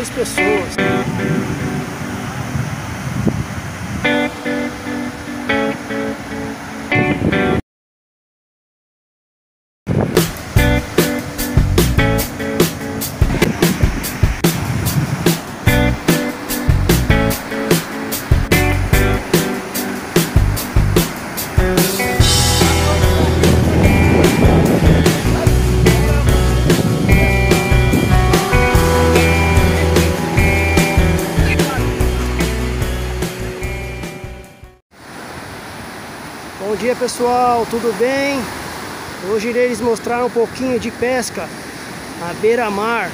Seis pessoas. Bom dia pessoal, tudo bem? Hoje irei lhes mostrar um pouquinho de pesca à beira-mar.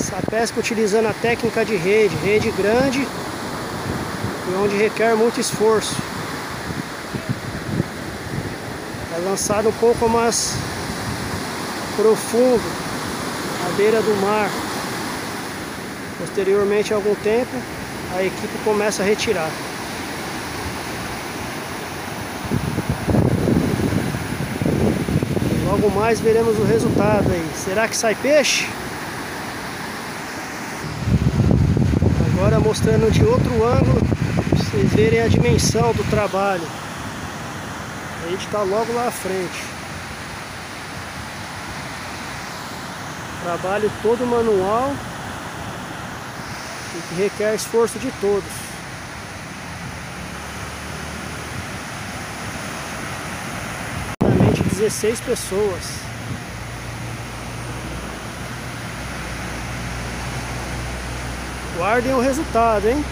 Essa pesca utilizando a técnica de rede, rede grande e onde requer muito esforço. É lançado um pouco mais profundo, à beira do mar. Posteriormente, algum tempo, a equipe começa a retirar. Logo mais veremos o resultado aí. Será que sai peixe? Agora mostrando de outro ângulo, para vocês verem a dimensão do trabalho. A gente está logo lá à frente. Trabalho todo manual e que requer esforço de todos. 16 pessoas. Guardem o resultado, hein?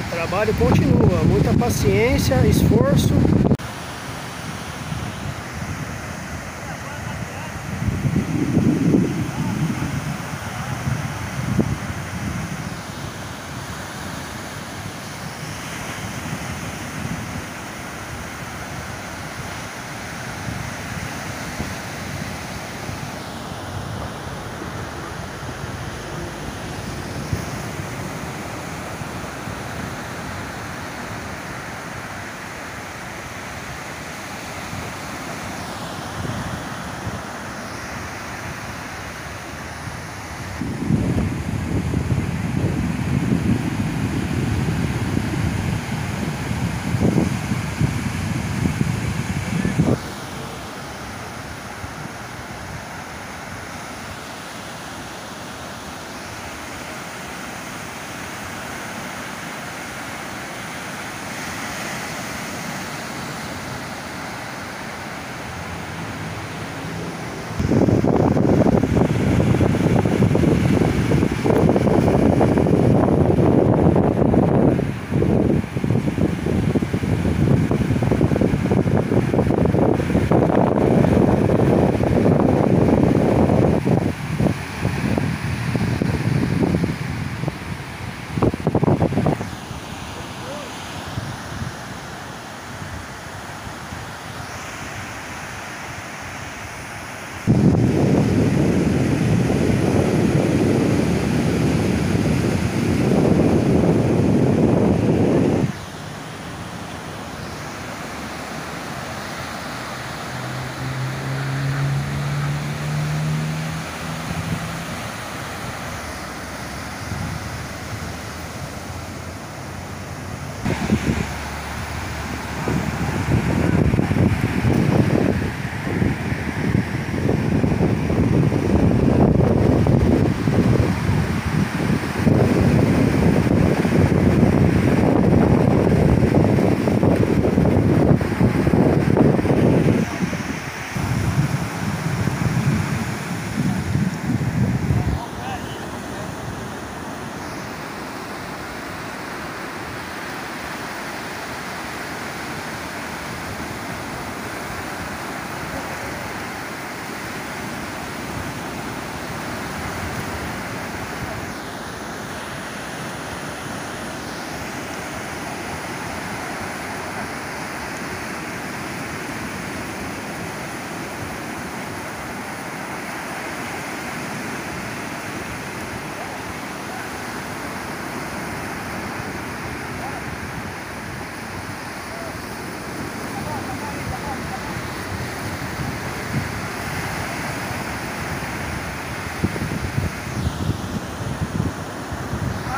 O trabalho continua, muita paciência, esforço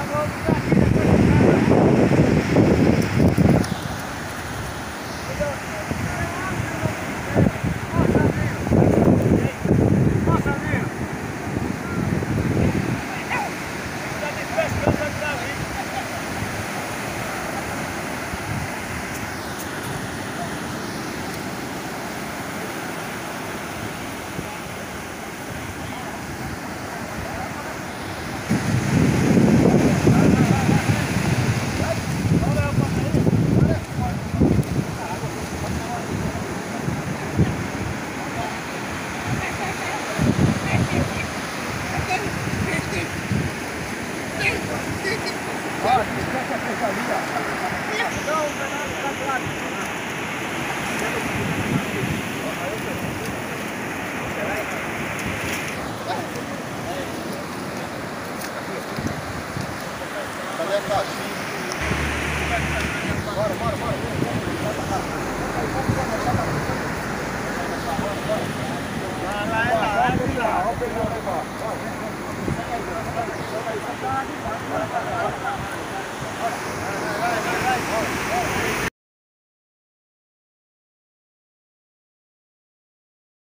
Roll the. touch.